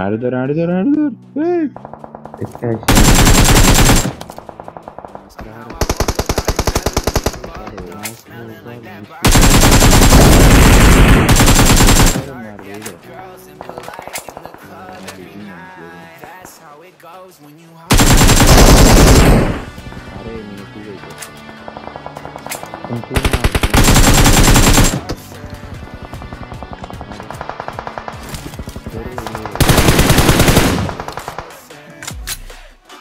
Neredeler neredeler neredeler? Hey. Eski her şey. Araya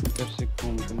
Персик, по-моему,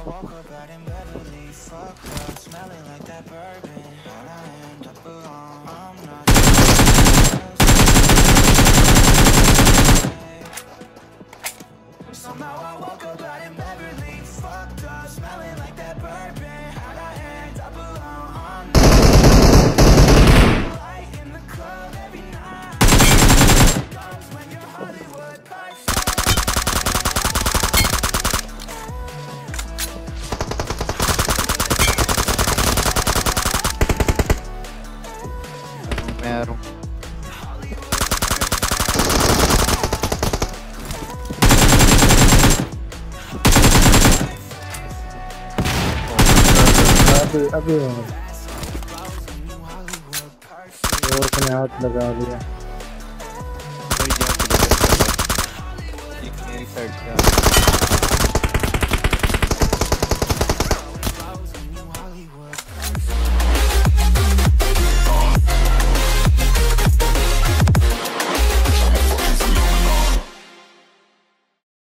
I woke up out in Beverly, Fuck up, smelling like that bourbon How'd I end up alone? अभी अभी और वो उसने हाथ लगा दिया। एक मेरी साइड।